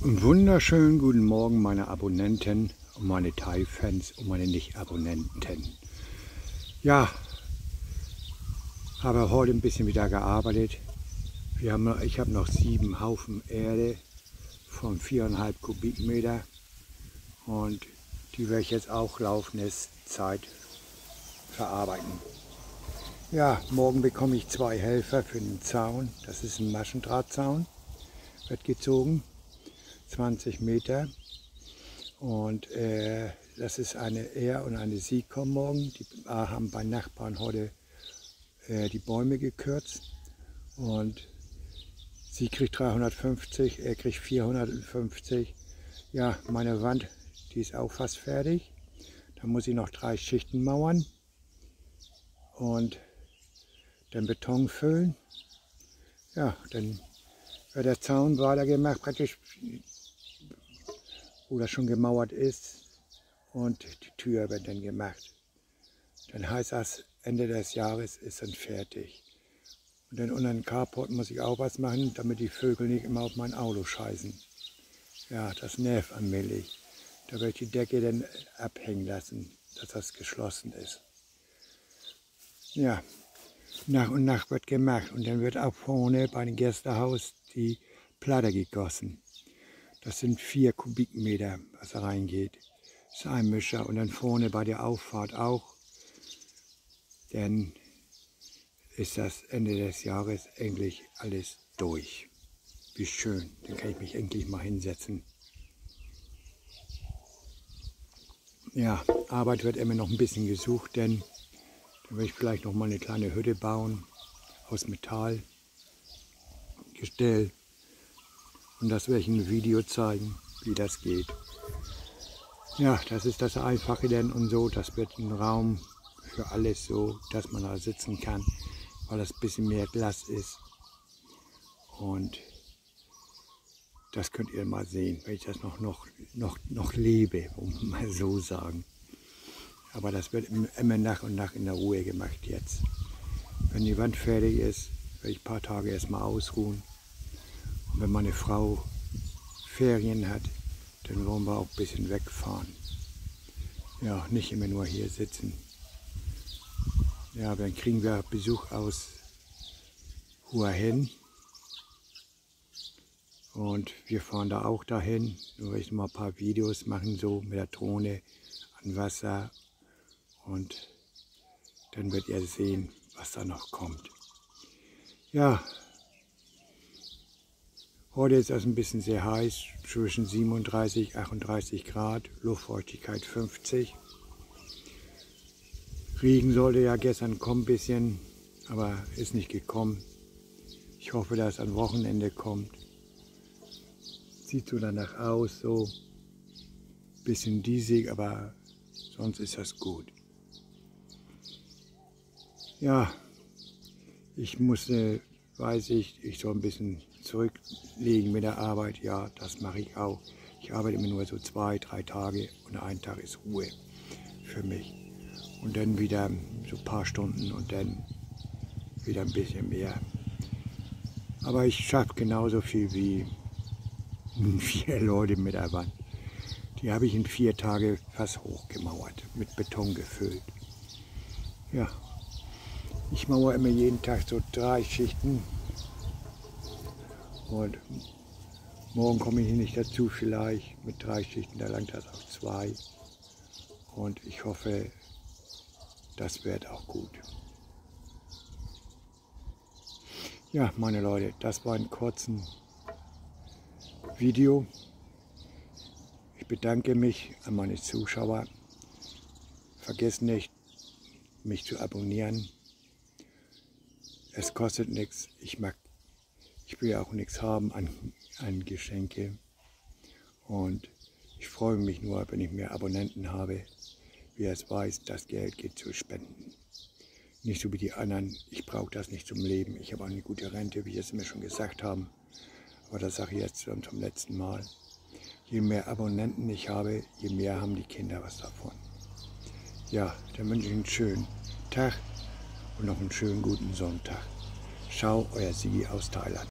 Einen wunderschönen guten Morgen meine Abonnenten und meine Thai-Fans und meine Nicht-Abonnenten. Ja, habe heute ein bisschen wieder gearbeitet. Haben, ich habe noch sieben Haufen Erde von viereinhalb Kubikmeter und die werde ich jetzt auch laufende Zeit verarbeiten. Ja, morgen bekomme ich zwei Helfer für den Zaun. Das ist ein Maschendrahtzaun, wird gezogen. 20 Meter. Und äh, das ist eine Er und eine Sie kommen morgen. Die haben bei Nachbarn heute äh, die Bäume gekürzt. Und sie kriegt 350, er kriegt 450. Ja, meine Wand, die ist auch fast fertig. Da muss ich noch drei Schichten mauern und den Beton füllen. Ja, dann wird der Zaun weitergemacht, praktisch das schon gemauert ist und die Tür wird dann gemacht. Dann heißt das, Ende des Jahres ist dann fertig. Und dann unter den Carport muss ich auch was machen, damit die Vögel nicht immer auf mein Auto scheißen. Ja, das nervt allmählich. Da werde ich die Decke dann abhängen lassen, dass das geschlossen ist. Ja, nach und nach wird gemacht. Und dann wird auch vorne bei dem Gästehaus die Platte gegossen. Das sind vier Kubikmeter, was da reingeht. Das ist ein Mischer. Und dann vorne bei der Auffahrt auch. Dann ist das Ende des Jahres endlich alles durch. Wie schön. Dann kann ich mich endlich mal hinsetzen. Ja, Arbeit wird immer noch ein bisschen gesucht, denn dann will ich vielleicht noch mal eine kleine Hütte bauen aus Metall, Gestell und das werde ich einem Video zeigen, wie das geht. Ja, das ist das Einfache denn und so. Das wird ein Raum für alles so, dass man da sitzen kann, weil das ein bisschen mehr Glas ist. Und das könnt ihr mal sehen, wenn ich das noch, noch, noch, noch lebe, um mal so sagen. Aber das wird immer nach und nach in der Ruhe gemacht jetzt. Wenn die Wand fertig ist, werde ich ein paar Tage erstmal ausruhen wenn meine Frau Ferien hat, dann wollen wir auch ein bisschen wegfahren. Ja, nicht immer nur hier sitzen. Ja, dann kriegen wir Besuch aus Hua Hin. Und wir fahren da auch dahin. Nur ich noch mal ein paar Videos machen, so mit der Drohne an Wasser. Und dann wird ihr sehen, was da noch kommt. Ja, Heute ist es ein bisschen sehr heiß, zwischen 37 und 38 Grad, Luftfeuchtigkeit 50. Regen sollte ja gestern kommen ein bisschen, aber ist nicht gekommen. Ich hoffe, dass es am Wochenende kommt. Sieht so danach aus, so ein bisschen diesig, aber sonst ist das gut. Ja, ich musste, weiß ich, ich soll ein bisschen zurücklegen mit der Arbeit, ja, das mache ich auch. Ich arbeite immer nur so zwei, drei Tage und ein Tag ist Ruhe für mich. Und dann wieder so ein paar Stunden und dann wieder ein bisschen mehr. Aber ich schaffe genauso viel wie vier Leute mit der Wand. Die habe ich in vier Tagen fast hochgemauert, mit Beton gefüllt. Ja, ich mauere immer jeden Tag so drei Schichten und morgen komme ich nicht dazu, vielleicht mit drei Schichten, da langt das auf zwei. Und ich hoffe, das wird auch gut. Ja, meine Leute, das war ein kurzes Video. Ich bedanke mich an meine Zuschauer. Vergesst nicht, mich zu abonnieren. Es kostet nichts. Ich mag ich will ja auch nichts haben an, an Geschenke. Und ich freue mich nur, wenn ich mehr Abonnenten habe. Wer es weiß, das Geld geht zu Spenden. Nicht so wie die anderen, ich brauche das nicht zum Leben. Ich habe auch eine gute Rente, wie es mir schon gesagt haben. Aber das sage ich jetzt schon zum letzten Mal. Je mehr Abonnenten ich habe, je mehr haben die Kinder was davon. Ja, dann wünsche ich einen schönen Tag und noch einen schönen guten Sonntag. Ciao, euer Sigi aus Thailand.